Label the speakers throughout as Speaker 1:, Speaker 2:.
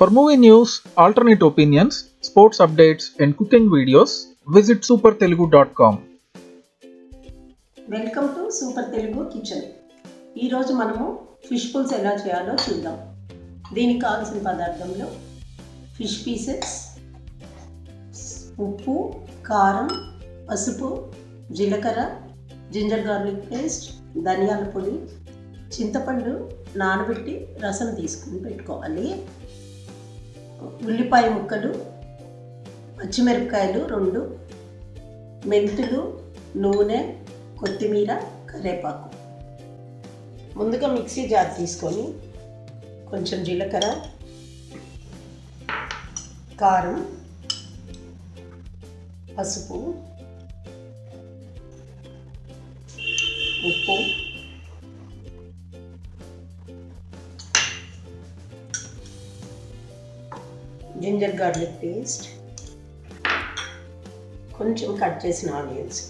Speaker 1: For movie news, alternate opinions, sports updates, and cooking videos, visit supertelugu.com.
Speaker 2: Welcome to super Telugu kitchen ఈరోజు మనము fish pulls ఎలా చేయాలో చూద్దాం. దీనికి కావాల్సిన పదార్థంలో ఫిష్ పీసెస్ ఉప్పు కారం పసుపు జీలకర్ర జింజర్ గార్లిక్ పేస్ట్ ధనియాల పొడి చింతపండు నానబెట్టి రసం తీసుకుని పెట్టుకోవాలి. ఉల్లిపాయ ముక్కలు పచ్చిమిరపకాయలు రెండు మెంతులు నూనె కొత్తిమీర కరివేపాకు ముందుగా మిక్సీ జార్ తీసుకొని కొంచెం జీలకర్ర కారం పసుపు ఉప్పు జింజర్ గార్లిక్ పేస్ట్ కొంచెం కట్ చేసిన ఆనియన్స్.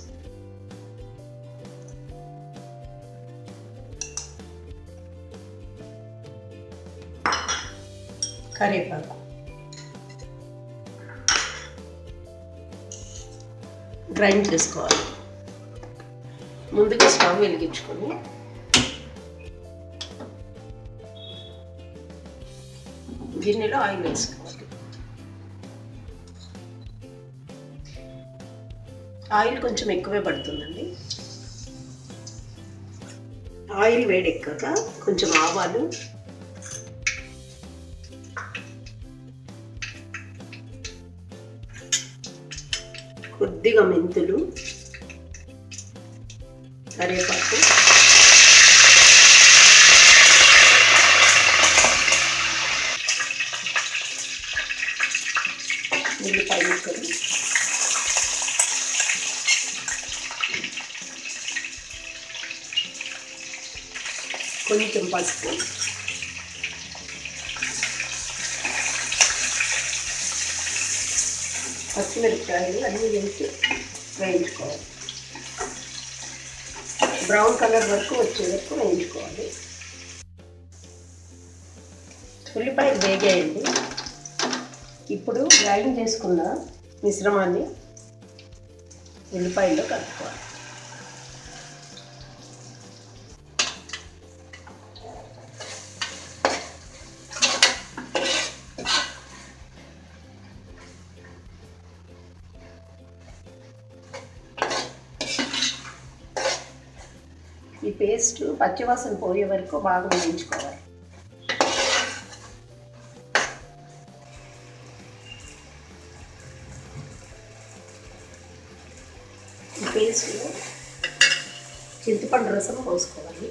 Speaker 2: కరివేపాకు. గ్రైండ్ చేసుకోవాలి. ముందుగా స్టవ్ వెలిగించుకొని గిన్నెలో ఆయిల్ వేసుకోవాలి. ఆయిల్ కొంచెం ఎక్కువే పడుతుందండి. ఆయిల్ వేడెక్కాక కొంచెం ఆవాలు. కొద్దిగా మెంతులు. కరివేపాకు. ఉల్లిపాయ ముక్కలు. కొంచెం పసుపు. పచ్చిమిరపకాయలు అన్నీ వేసి వేయించుకోవాలి. బ్రౌన్ కలర్ వరకు వచ్చే వరకు వేయించుకోవాలి. ఉల్లిపాయలు వేగేయండి. ఇప్పుడు గ్రైండ్ చేసుకున్న మిశ్రమాన్ని ఉల్లిపాయల్లో కలుపుకోవాలి. ఈ పేస్ట్ పచ్చివాసన పోయే వరకు బాగా వేయించుకోవాలి. ఈ పేస్ట్లో చింతపండు రసం పోసుకోవాలి.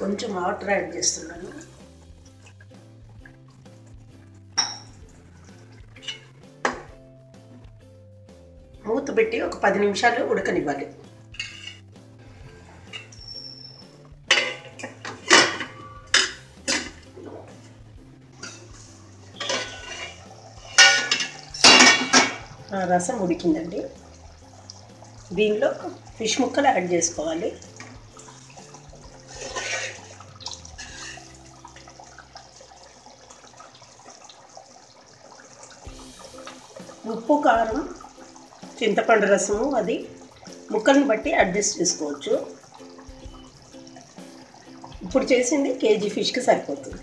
Speaker 2: కొంచెం వాటర్ యాడ్ చేస్తున్నాను. మూత పెట్టి ఒక పది నిమిషాలు ఉడకనివ్వాలి. రసం ఉడికిందండి. దీనిలో ఫిష్ ముక్కలు యాడ్ చేసుకోవాలి. ఉప్పు కారం చింతపండు రసము అది ముక్కల్ని బట్టి అడ్జస్ట్ చేసుకోవచ్చు. ఇప్పుడు చేసింది కేజీ ఫిష్కి సరిపోతుంది.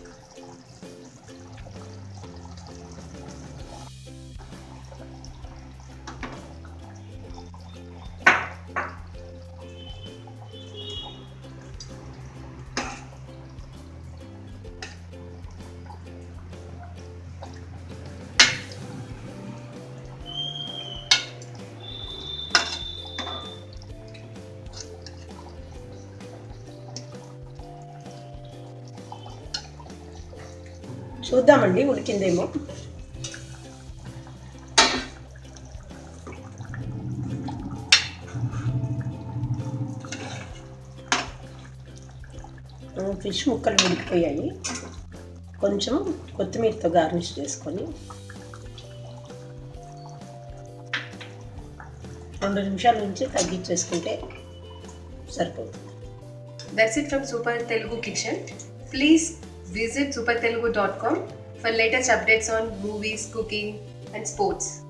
Speaker 2: చూద్దామండి ఉడికిందేమో. ఫిష్ ముక్కలు ఉడికిపోయాయి కొంచెం కొత్తిమీరతో గార్నిష్ చేసుకొని. రెండు నిమిషాల నుంచి తగ్గించేసుకుంటే సరిపోతుంది.
Speaker 3: That's it from super Telugu kitchen please visit supertelugu.com for latest updates on movies, cooking, and sports.